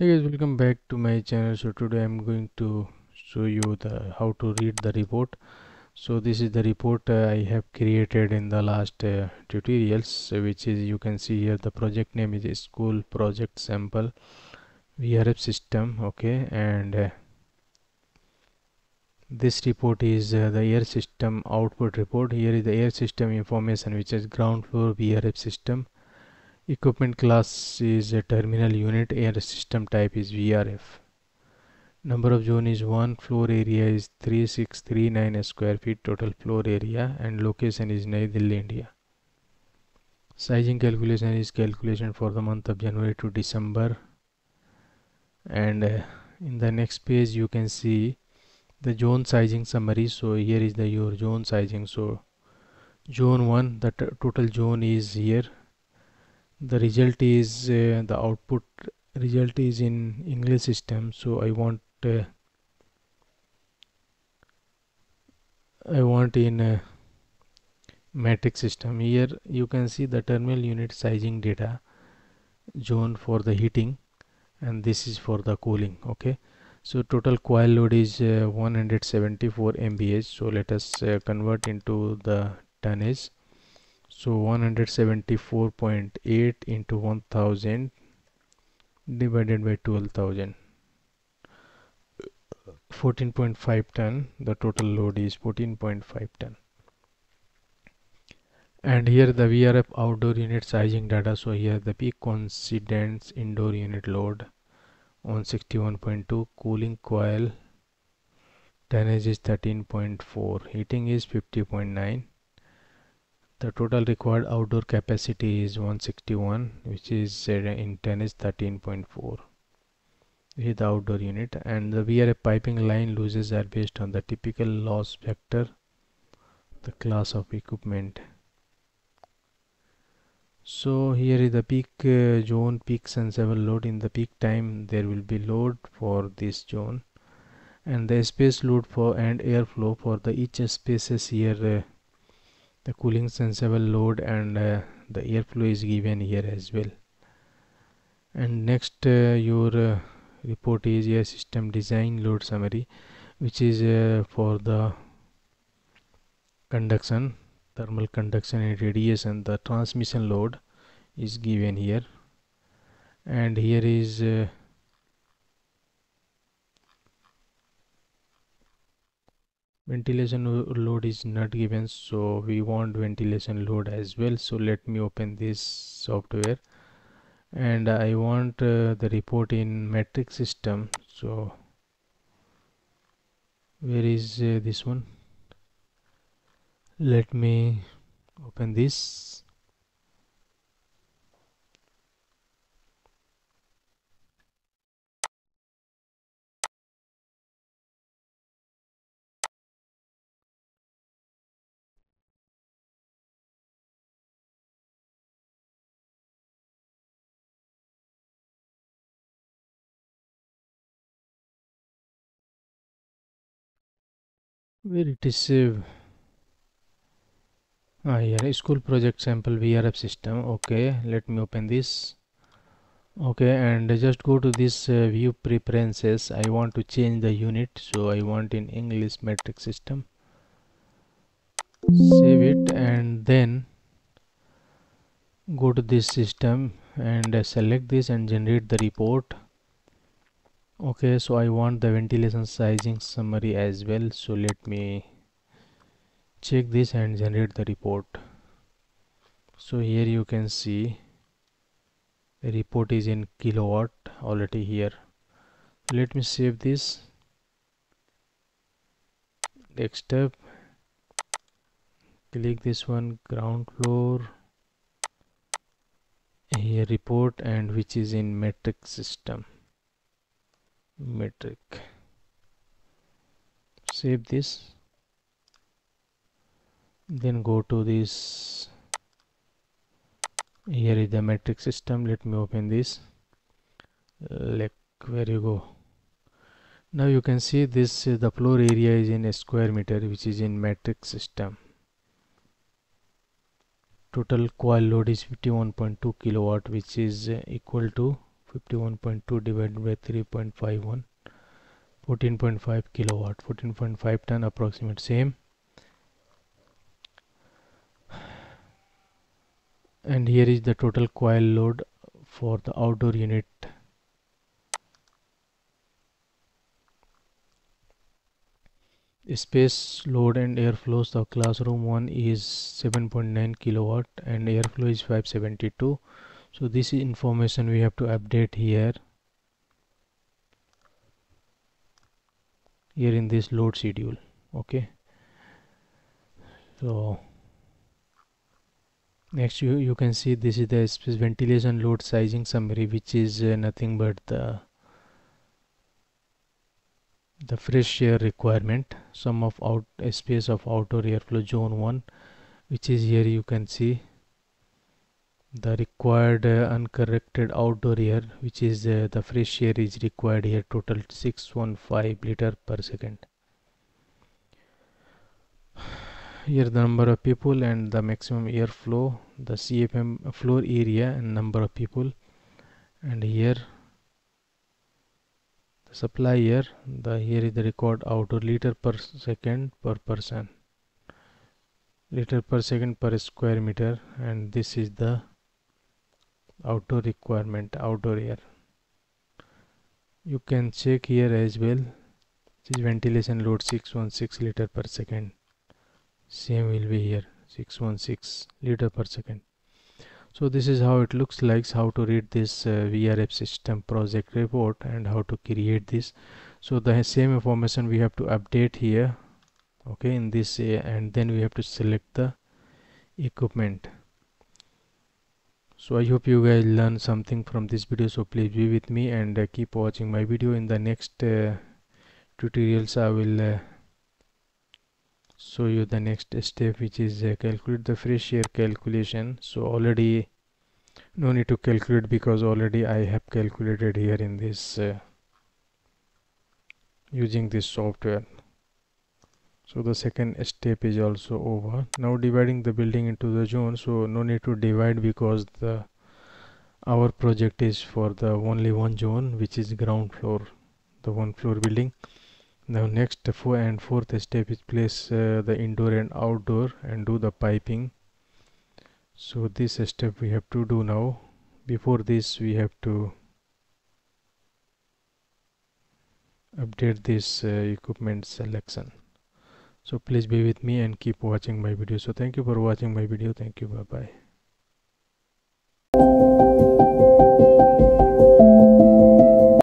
hey guys welcome back to my channel. So today i'm going to show you the how to read the report. So this is the report uh, i have created in the last uh, tutorials which is you can see here the project name is school project sample vrf system okay? And uh, this report is uh, the air system output report. Here is the air system information which is ground floor vrf system Equipment class is a terminal unit. Air system type is VRF. Number of zone is 1. Floor area is 3639 square feet total floor area and location is New Delhi, India. Sizing calculation is calculation for the month of January to December. And uh, in the next page you can see the zone sizing summary. So here is the your zone sizing. So zone 1 the total zone is here the result is uh, the output result is in English system so I want uh, I want in a metric system. Here you can see the terminal unit sizing data zone for the heating and this is for the cooling okay? So total coil load is uh, 174 MBH so let us uh, convert into the tonnage so 174.8 into 1000 divided by 12000 14.5 ton the total load is 14.5 ton. And here the VRF outdoor unit sizing data. So here the peak coincidence indoor unit load on 61.2 cooling coil tonnage is 13.4 heating is 50.9 the total required outdoor capacity is 161 which is in 10 is 13.4 with the outdoor unit and the VRF piping line losses are based on the typical loss vector the class of equipment. So here is the peak uh, zone peak sensible load. In the peak time there will be load for this zone and the space load for and airflow for the each spaces here uh, the cooling sensible load and uh, the airflow is given here as well. And next uh, your uh, report is a system design load summary which is uh, for the conduction thermal conduction and radiation. The transmission load is given here. And here is uh, ventilation load is not given so we want ventilation load as well. So let me open this software. And I want uh, the report in metric system. So where is uh, this one? Let me open this where it is uh, ah here school project sample vrf system. Okay let me open this. Okay and just go to this uh, view preferences. I want to change the unit so i want in english metric system. Save it and then go to this system and uh, select this and generate the report okay so I want the ventilation sizing summary as well. So let me check this and generate the report. So here you can see the report is in kilowatt already here. Let me save this. Desktop. Click this one ground floor. Here report and which is in metric system metric. Save this. Then go to this. Here is the metric system. Let me open this. Like where you go? Now you can see this uh, the floor area is in a square meter which is in metric system. Total coil load is 51.2 kilowatt which is uh, equal to 51.2 divided by 3.51 14.5 kilowatt 14.5 ton approximate same. And here is the total coil load for the outdoor unit. Space load and airflows the classroom one is 7.9 kilowatt and airflow is 572 so this information we have to update here. Here in this load schedule okay? So next you you can see this is the ventilation load sizing summary which is uh, nothing but the the fresh air requirement. Sum of out space of outdoor airflow zone 1 which is here you can see the required uh, uncorrected outdoor air which is uh, the fresh air is required here total 615 liter per second. Here the number of people and the maximum airflow the CFM floor area and number of people. And here the supply here the here is the record outdoor liter per second per person. Liter per second per square meter and this is the outdoor requirement outdoor air. You can check here as well. This is ventilation load 616 liter per second. Same will be here 616 liter per second. So this is how it looks like how to read this uh, VRF system project report and how to create this. So the same information we have to update here okay in this uh, and then we have to select the equipment so i hope you guys learned something from this video. So please be with me and uh, keep watching my video. In the next uh, tutorials i will uh, show you the next step which is uh, calculate the fresh air calculation. So already no need to calculate because already I have calculated here in this uh, using this software so the second step is also over. Now dividing the building into the zone so no need to divide because the our project is for the only one zone which is ground floor the one floor building. Now next four and fourth step is place uh, the indoor and outdoor and do the piping. So this step we have to do now. Before this we have to update this uh, equipment selection so please be with me and keep watching my video. So thank you for watching my video. Thank you. Bye bye